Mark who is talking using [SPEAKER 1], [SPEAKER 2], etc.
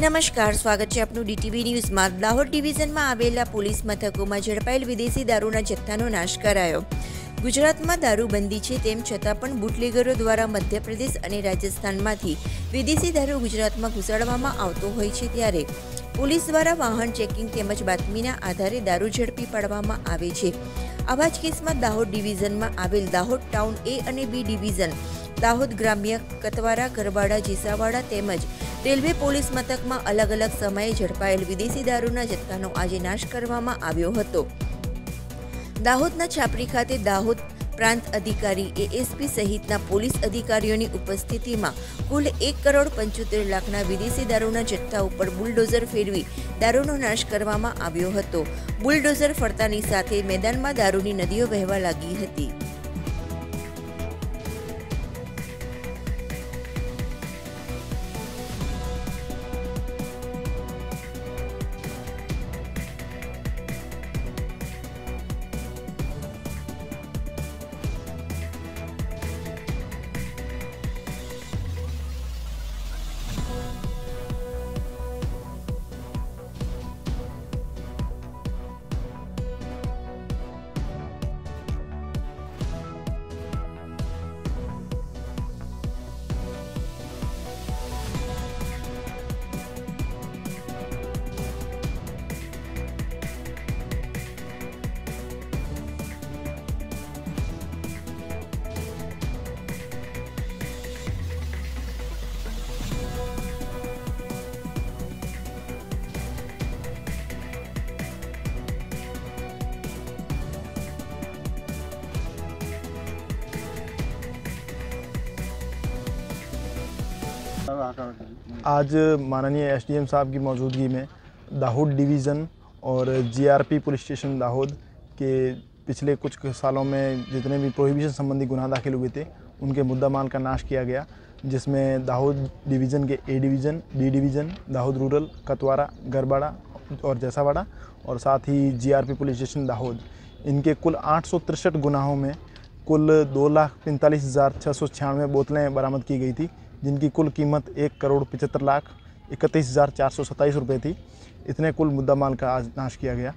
[SPEAKER 1] નમસ્કાર, સ્વાગત છે આપનું ડીટીવી ન્યૂઝમાં. દાહોદ ડિવિઝનમાં આવેલા પોલીસ મથકોમાં ઝડપાયેલ વિદેશી દારૂના જથ્થાનો નાશ કરાયો. ગુજરાતમાં દારૂબંધી છે તેમ છતાં પણ બુટલેગરો દ્વારા મધ્યપ્રદેશ અને રાજસ્થાનમાંથી વિદેશી દારૂ ગુજરાતમાં ઘુસાડવામાં આવતો હોય છે ત્યારે પોલીસ દ્વારા વાહન ચેકિંગ તેમજ બાતમીના આધારે દારૂ ઝડપી પાડવામાં આવે છે. આવા જ કેસમાં દાહોદ ડિવિઝનમાં આવેલ દાહોદ ટાઉન એ અને બી ડિવિઝન દાહોદ ગ્રામ્ય કતવારા ગરબાડા જીસાવાડા તેમજ રેલવે પોલીસ મથકમાં અલગ અલગ સમયે ઝડપાયેલ વિદેશી દારૂના જથ્થાનો આજે નાશ કરવામાં આવ્યો હતો દાહોદના છાપરી ખાતે દાહોદ પ્રાંત અધિકારી એએસપી સહિતના પોલીસ અધિકારીઓની ઉપસ્થિતિમાં કુલ એક કરોડ પંચોતેર લાખના વિદેશી દારૂના જથ્થા ઉપર બુલડોઝર ફેરવી દારૂનો નાશ કરવામાં આવ્યો હતો બુલડોઝર ફરતાની સાથે મેદાનમાં દારૂની નદીઓ વહેવા લાગી હતી
[SPEAKER 2] आज माननीय एसडीएम साहब की मौजूदगी में दाहोद डिवीज़न और जीआरपी पुलिस स्टेशन दाहोद के पिछले कुछ सालों में जितने भी प्रोहिबिशन संबंधी गुनाह दाखिल हुए थे, उनके मुद्दा माल का नाश किया गया, जिसमें दाहोद डिवीज़न के A division B division, Dahod rural, Katwara, Garbada और जैसावाड़ा और साथ ही जीआरपी पुलिस स्टेशन दाहोद। इनके कुल आठ गुनाहों में कुल दो लाख पैंतालीस हज़ार छः सौ छियानवे बोतलें बरामद की गई थी। जिनकी कुल कीमत एक करोड़ पचहत्तर लाख इकतीस हज़ार चार सौ सत्ताईस रुपये थी। इतने कुल मुद्दा माल का आज नाश किया गया।